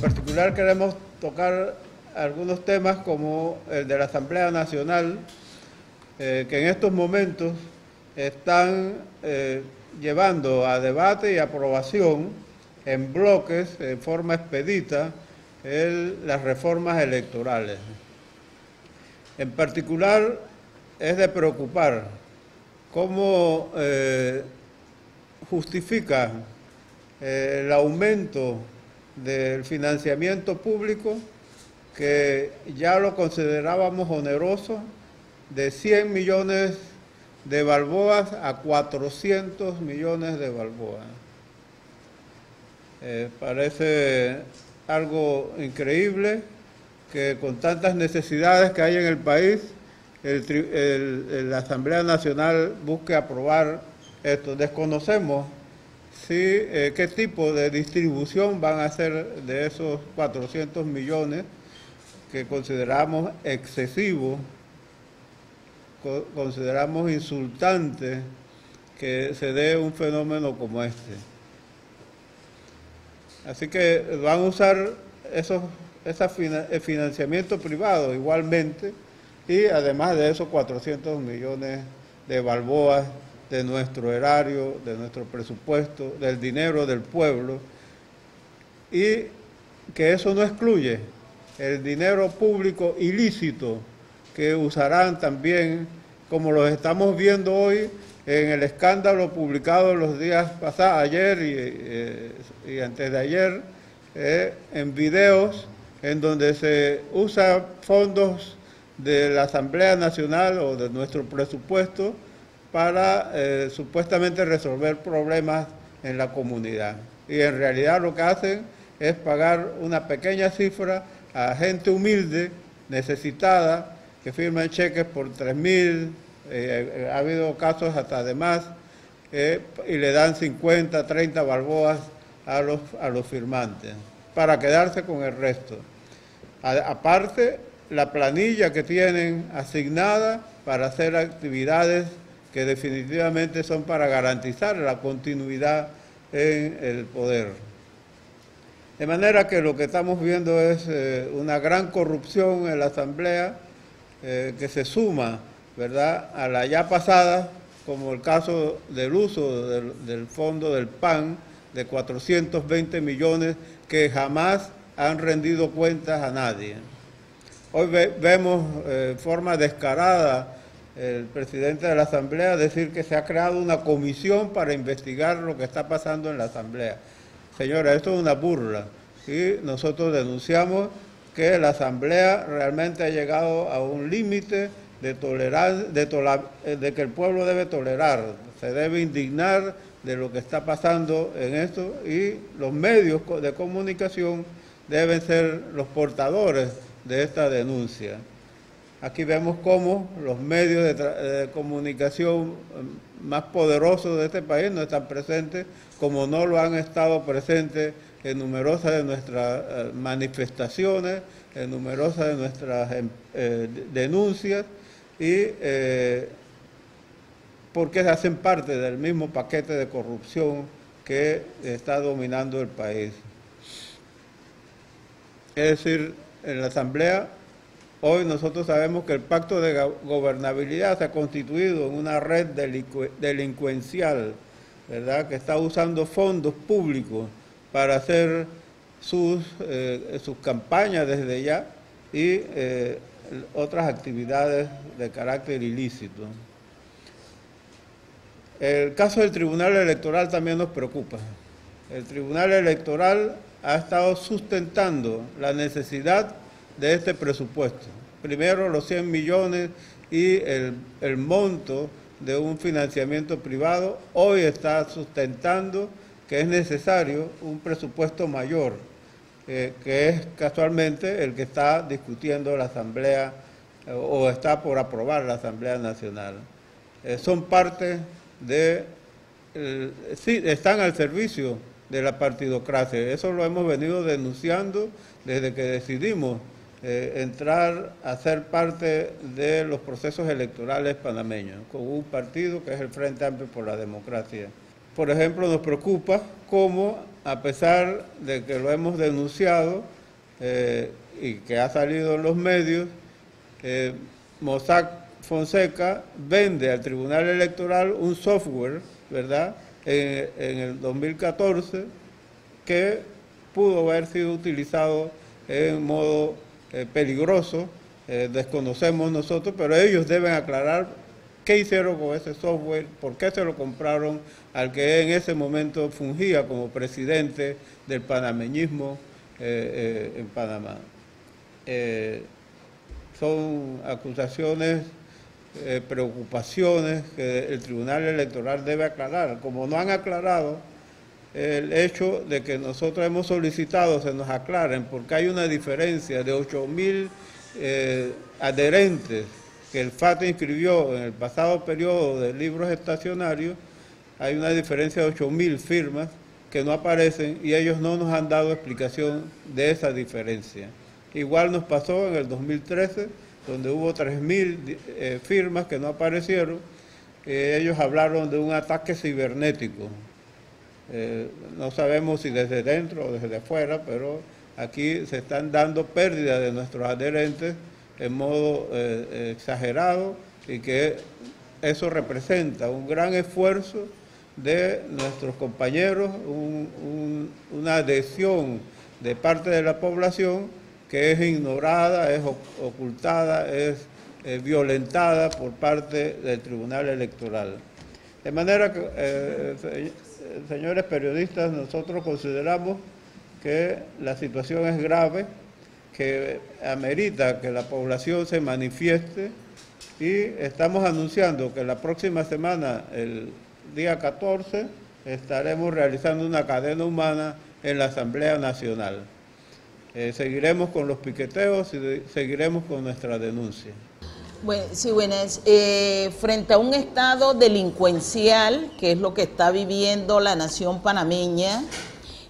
particular queremos tocar algunos temas como el de la Asamblea Nacional, eh, que en estos momentos están eh, llevando a debate y aprobación en bloques, en forma expedita, las reformas electorales. En particular, es de preocupar cómo eh, justifica el aumento del financiamiento público que ya lo considerábamos oneroso de 100 millones de balboas a 400 millones de balboas. Eh, parece algo increíble que con tantas necesidades que hay en el país, la Asamblea Nacional busque aprobar esto. Desconocemos si, eh, qué tipo de distribución van a hacer de esos 400 millones que consideramos excesivos, consideramos insultante que se dé un fenómeno como este. Así que van a usar esos, financiamiento privado igualmente y además de esos 400 millones de balboas de nuestro erario, de nuestro presupuesto, del dinero del pueblo, y que eso no excluye el dinero público ilícito que usarán también, como lo estamos viendo hoy en el escándalo publicado los días pasados, ayer y, eh, antes de ayer, eh, en videos en donde se usa fondos de la Asamblea Nacional o de nuestro presupuesto para eh, supuestamente resolver problemas en la comunidad. Y en realidad lo que hacen es pagar una pequeña cifra a gente humilde, necesitada, que firman cheques por 3 mil, eh, ha habido casos hasta de más, eh, y le dan 50, 30 balboas a los, a los firmantes, para quedarse con el resto. aparte, la planilla que tienen asignada para hacer actividades que definitivamente son para garantizar la continuidad en el poder. De manera que lo que estamos viendo es eh, una gran corrupción en la Asamblea eh, que se suma ¿verdad? a la ya pasada, como el caso del uso del, fondo del PAN de 420 millones que jamás han rendido cuentas a nadie. Hoy vemos eh, forma descarada el presidente de la Asamblea decir que se ha creado una comisión para investigar lo que está pasando en la Asamblea. Señora, esto es una burla y nosotros denunciamos que la Asamblea realmente ha llegado a un límite de, tolerar, de, eh, de que el pueblo debe tolerar, se debe indignar de lo que está pasando en esto y los medios de comunicación deben ser los portadores de esta denuncia. Aquí vemos cómo los medios de, comunicación mm, más poderosos de este país no están presentes, como no lo han estado presentes en numerosas de nuestras eh, manifestaciones, en numerosas de nuestras em, eh, denuncias, y eh, porque hacen parte del mismo paquete de corrupción que está dominando el país. Es decir, en la Asamblea Hoy nosotros sabemos que el pacto de gobernabilidad se ha constituido en una red delincuencial, ¿verdad? Que está usando fondos públicos para hacer sus, eh, sus campañas desde ya y eh, otras actividades de carácter ilícito. El caso del Tribunal Electoral también nos preocupa. El Tribunal Electoral ha estado sustentando la necesidad de este presupuesto. Primero los 100 millones y el, monto de un financiamiento privado. Hoy está sustentando que es necesario un presupuesto mayor, eh, que es casualmente el que está discutiendo la Asamblea eh, o está por aprobar la Asamblea Nacional. Eh, son parte de, sí, están al servicio de la partidocracia. Eso lo hemos venido denunciando desde que decidimos eh, entrar a ser parte de los procesos electorales panameños, con un partido que es el Frente Amplio por la Democracia. Por ejemplo, nos preocupa cómo, a pesar de que lo hemos denunciado, eh, y que ha salido en los medios, eh, Mossack Fonseca vende al Tribunal Electoral un software, ¿verdad?, en, en el 2014 que pudo haber sido utilizado en modo eh, peligroso, eh, desconocemos nosotros, pero ellos deben aclarar qué hicieron con ese software, por qué se lo compraron al que en ese momento fungía como presidente del panameñismo eh, en Panamá. son acusaciones, preocupaciones que el Tribunal Electoral debe aclarar. Como no han aclarado, el hecho de que nosotros hemos solicitado se nos aclaren, porque hay una diferencia de 8 mil eh, adherentes que el FAT inscribió en el pasado periodo de libros estacionarios, hay una diferencia de 8 mil firmas que no aparecen y ellos no nos han dado explicación de esa diferencia. Igual nos pasó en el 2013, donde hubo 3 mil eh, firmas que no aparecieron, eh, ellos hablaron de un ataque cibernético. Eh, no sabemos si desde dentro o desde afuera, pero aquí se están dando pérdidas de nuestros adherentes en modo eh, exagerado y que eso representa un gran esfuerzo de nuestros compañeros, una adhesión de parte de la población que es ignorada, es ocultada, es violentada por parte del Tribunal Electoral. De manera que, eh, señores periodistas, nosotros consideramos que la situación es grave, que amerita que la población se manifieste y estamos anunciando que la próxima semana, el día 14, estaremos realizando una cadena humana en la Asamblea Nacional. Eh, seguiremos con los piqueteos y seguiremos con nuestra denuncia. Sí, buenas. Eh, frente a un estado delincuencial, que es lo que está viviendo la nación panameña,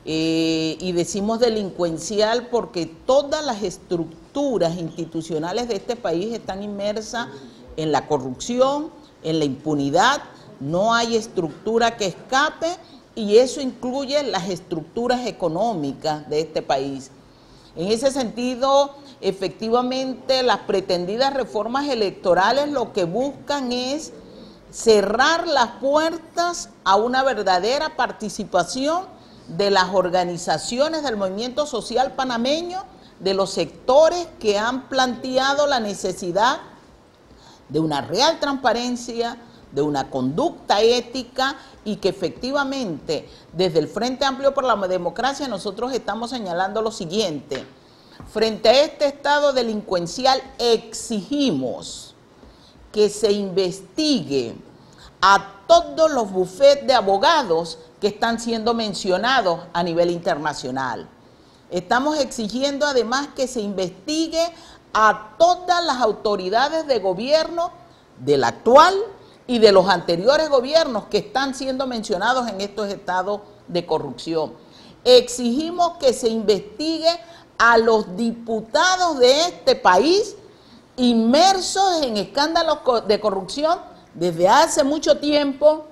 eh, y decimos delincuencial porque todas las estructuras institucionales de este país están inmersas en la corrupción, en la impunidad, no hay estructura que escape y eso incluye las estructuras económicas de este país. En ese sentido, efectivamente, las pretendidas reformas electorales lo que buscan es cerrar las puertas a una verdadera participación de las organizaciones del movimiento social panameño, de los sectores que han planteado la necesidad de una real transparencia, de una conducta ética y que efectivamente desde el Frente Amplio por la Democracia nosotros estamos señalando lo siguiente. Frente a este estado delincuencial exigimos que se investigue a todos los bufetes de abogados que están siendo mencionados a nivel internacional. Estamos exigiendo además que se investigue a todas las autoridades de gobierno del actual y de los anteriores gobiernos que están siendo mencionados en estos estados de corrupción. Exigimos que se investigue a los diputados de este país inmersos en escándalos de corrupción desde hace mucho tiempo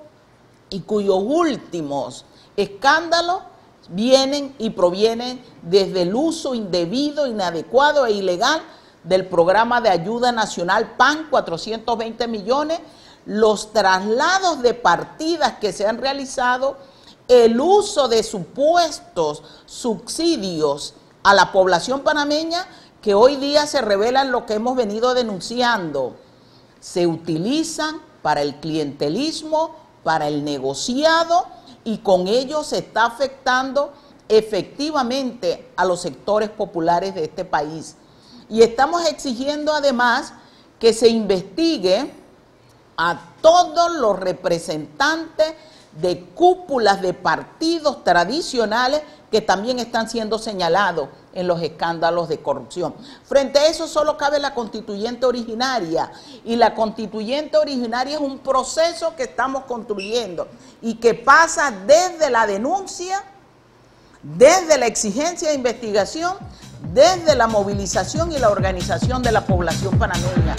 y cuyos últimos escándalos vienen y provienen desde el uso indebido, inadecuado e ilegal del programa de ayuda nacional PAN, 420 millones, los traslados de partidas que se han realizado, el uso de supuestos subsidios a la población panameña que hoy día se revelan lo que hemos venido denunciando. Se utilizan para el clientelismo, para el negociado y con ello se está afectando efectivamente a los sectores populares de este país. Y estamos exigiendo además que se investigue a todos los representantes de cúpulas de partidos tradicionales que también están siendo señalados en los escándalos de corrupción. Frente a eso solo cabe la constituyente originaria y la constituyente originaria es un proceso que estamos construyendo y que pasa desde la denuncia, desde la exigencia de investigación, desde la movilización y la organización de la población panameña.